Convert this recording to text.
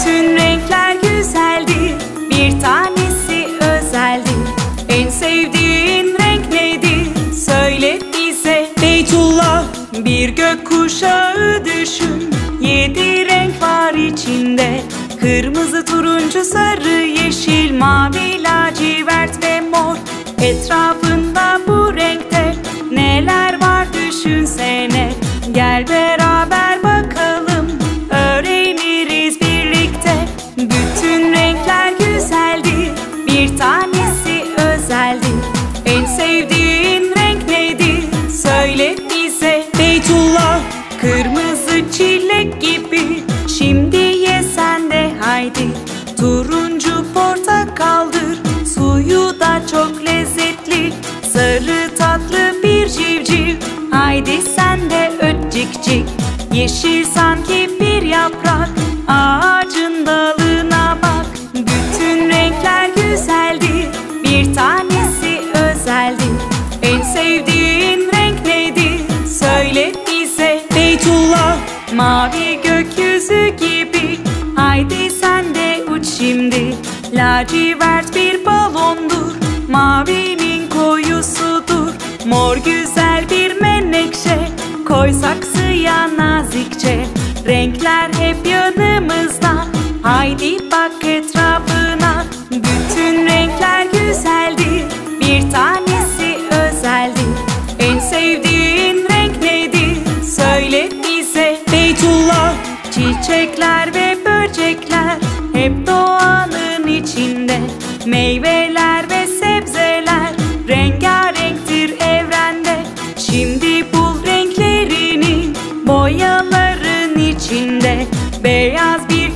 Bütün renkler güzeldir Bir tanesi özeldir En sevdiğin renk nedir? Söyle bize. Beytullah Bir gökkuşağı düşün. Yedi renk var içinde. Kırmızı, turuncu, sarı, yeşil, mavi, lacivert ve mor. Etrafın çilek gibi. Şimdi ye sen de haydi. Turuncu portakaldır Suyu da çok lezzetli. Sarı tatlı bir civciv Haydi sen de öt cik cik. Yeşil sanki bir yaprak Ağacın dalına bak. Bütün renkler güzeldir Bir tanesi özeldir En sevdiğin renk nedir? Söyle bize. Beytullah Mavi gökyüzü gibi. Haydi sen de uç şimdi. Lacivert bir balondur. Mavinin koyusudur. Mor güzel bir menekşe. Koy saksıya nazikçe. Renkler hep yanımızda böcekler Hep doğanın içinde Meyveler ve sebzeler Rengarenktir evrende. Şimdi bul renklerini Boyaların içinde. Beyaz bir